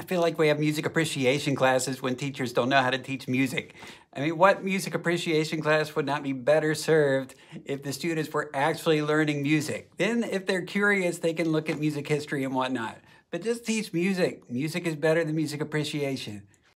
I feel like we have music appreciation classes when teachers don't know how to teach music. I mean, what music appreciation class would not be better served if the students were actually learning music? Then, if they're curious, they can look at music history and whatnot. But just teach music. Music is better than music appreciation.